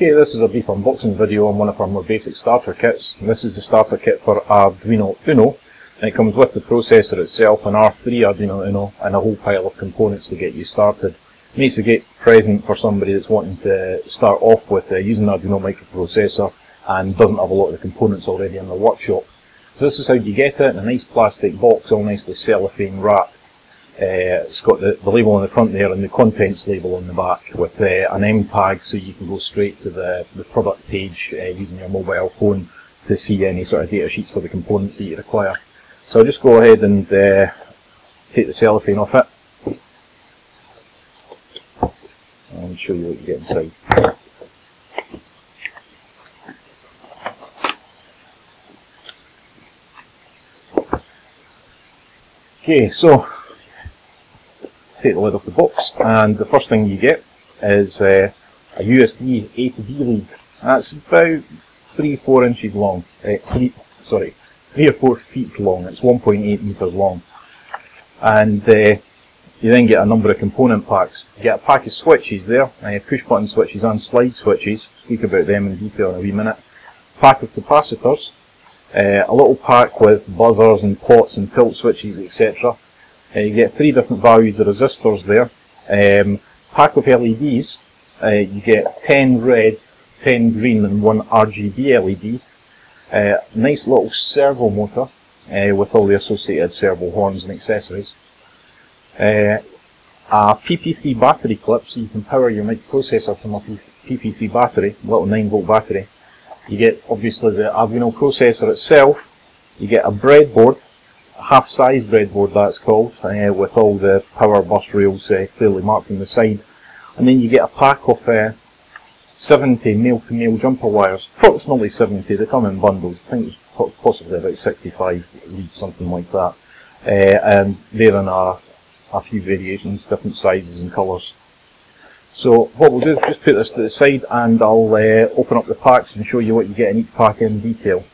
Okay, this is a brief unboxing video on one of our more basic starter kits. This is the starter kit for Arduino Uno. And it comes with the processor itself, an R3 Arduino Uno, and a whole pile of components to get you started. It makes a great present for somebody that's wanting to start off with uh, using an Arduino microprocessor and doesn't have a lot of the components already in the workshop. So this is how you get it, in a nice plastic box, all nicely cellophane wrapped. Uh, it's got the, the, label on the front there and the contents label on the back with uh, an MPAG so you can go straight to the, the product page uh, using your mobile phone to see any sort of data sheets for the components that you require. So I'll just go ahead and take the cellophane off it and show you what you get inside. Okay, so take the lid off the box and the first thing you get is uh, a USB A to B lead. That's about 3-4 inches long, uh, three, sorry, 3 or 4 feet long, it's 1.8 metres long. And uh, you then get a number of component packs. You get a pack of switches there, uh, push button switches and slide switches, speak about them in detail in a wee minute. Pack of capacitors, uh, a little pack with buzzers and pots and tilt switches etc. Uh, you get three different values of resistors there. Um, pack of LEDs, uh, you get 10 red, 10 green and one RGB LED. Uh, nice little servo motor uh, with all the associated servo horns and accessories. Uh, a PP3 battery clip so you can power your microprocessor from a PP3 battery, little 9 volt battery. You get obviously the Arduino processor itself, you get a breadboard half-size breadboard that's called, uh, with all the power bus rails uh, clearly marked on the side. And then you get a pack of uh, 70 male-to-male jumper wires, approximately 70, they come in bundles, I think it's possibly about 65 leads, something like that. Uh, and they're in a, a few variations, different sizes and colours. So what we'll do is just put this to the side and I'll uh, open up the packs and show you what you get in each pack in detail.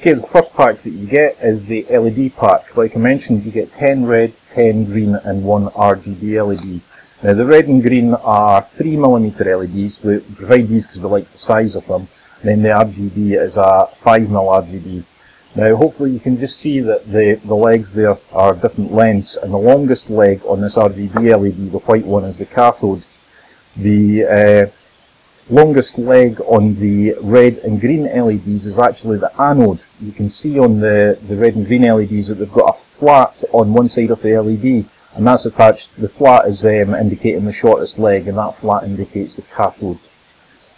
Okay, the first pack that you get is the LED pack. Like I mentioned, you get 10 red, 10 green and 1 RGB LED. Now the red and green are 3mm LEDs, we provide these because we like the size of them. Then the RGB is a 5mm RGB. Now hopefully you can just see that the, the legs there are different lengths and the longest leg on this RGB LED, the white one, is the cathode. The uh, longest leg on the red and green LEDs is actually the anode. You can see on the, the red and green LEDs that they've got a flat on one side of the LED and that's attached, the flat is um, indicating the shortest leg and that flat indicates the cathode.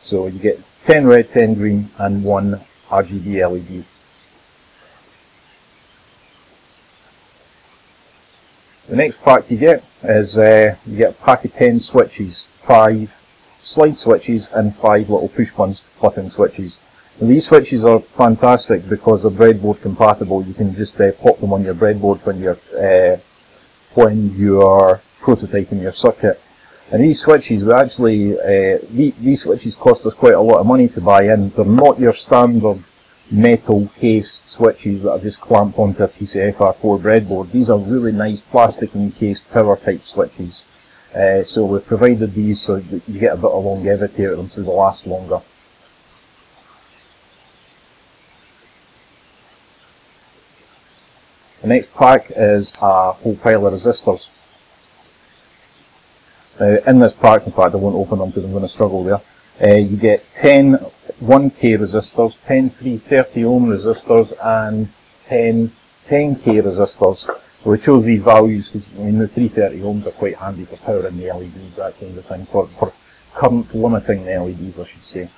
So you get 10 red, 10 green and 1 RGB LED. The next pack you get is uh, you get a pack of 10 switches, 5 slide switches and five little push button switches. And these switches are fantastic because they're breadboard compatible. You can just uh, pop them on your breadboard when you're uh, when you're prototyping your circuit. And these switches, we actually uh, these switches cost us quite a lot of money to buy in. They're not your standard metal cased switches that are just clamped onto a piece of FR4 breadboard. These are really nice plastic encased power type switches. Uh, so we've provided these so that you get a bit of longevity out of them so they last longer. The next pack is a whole pile of resistors. Now in this pack, in fact I won't open them because I'm going to struggle there, uh, you get 10 1k resistors, 10 330 ohm resistors and 10 10k resistors. We chose these values because I mean the 330 ohms are quite handy for powering the LEDs, that kind of thing, for, for current limiting the LEDs I should say.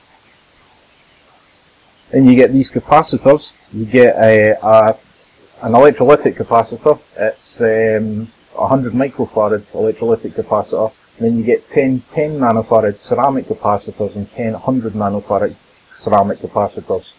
Then you get these capacitors, you get a, a an electrolytic capacitor, it's um, 100 microfarad electrolytic capacitor, and then you get 10 10 nanofarad ceramic capacitors and 10 100 nanofarad ceramic capacitors.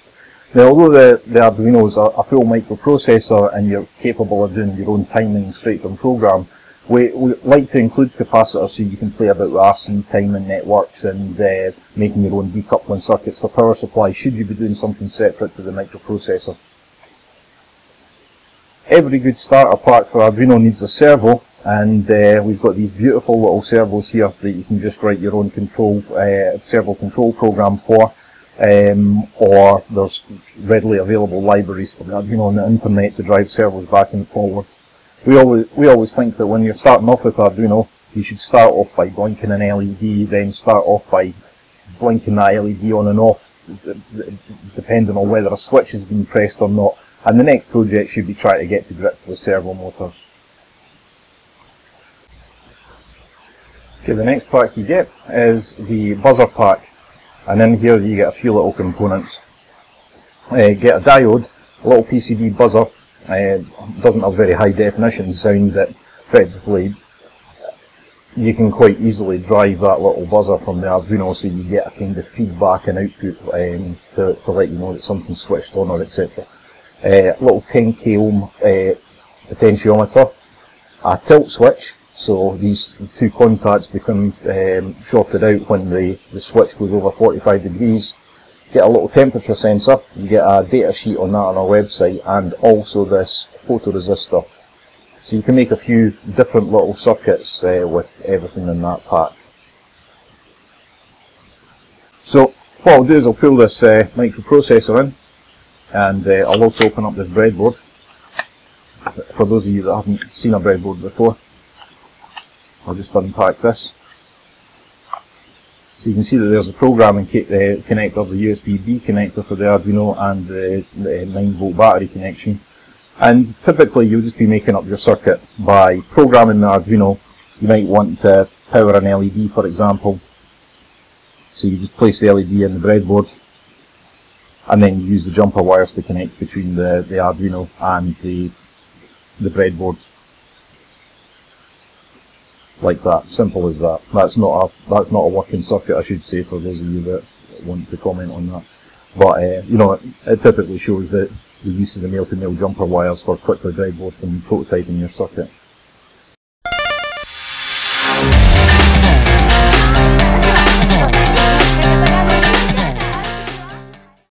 Now, although the, the Arduino is a, a, full microprocessor and you're capable of doing your own timing straight from program, we, we like to include capacitors so you can play about with RC timing networks and uh, making your own decoupling circuits for power supply should you be doing something separate to the microprocessor. Every good starter pack for Arduino needs a servo and uh, we've got these beautiful little servos here that you can just write your own control uh, servo control program for um, or there's readily available libraries for the Arduino on the internet to drive servos back and forward. We always, we always think that when you're starting off with Arduino, you should start off by blinking an LED, then start off by blinking that LED on and off, depending on whether a switch has been pressed or not. And the next project should be trying to get to grips with servo motors. Okay, the next pack you get is the buzzer pack. And in here you get a few little components. Uh, get a diode, a little PCB buzzer, uh, doesn't have very high definition sound that effectively you can quite easily drive that little buzzer from the Arduino so you get a kind of feedback and output um, to, to let you know that something's switched on or etc. A uh, little 10k ohm uh, potentiometer, a tilt switch, so these two contacts become um, shorted out when the, the switch goes over 45 degrees. Get a little temperature sensor, you get a data sheet on that on our website, and also this photoresistor. So you can make a few different little circuits uh, with everything in that pack. So what I'll do is I'll pull this uh, microprocessor in and uh, I'll also open up this breadboard for those of you that haven't seen a breadboard before. I'll just unpack this. So you can see that there's a programming connector, the USB-B connector for the Arduino and the, the 9 volt battery connection. And typically you'll just be making up your circuit by programming the Arduino. You might want to power an LED for example. So you just place the LED in the breadboard and then you use the jumper wires to connect between the, the Arduino and the, the breadboard. Like that, simple as that. That's not a that's not a working circuit, I should say, for those of you that want to comment on that. But uh, you know, it, it typically shows that the use of the male-to-male jumper wires for quickly breadboard when prototyping your circuit.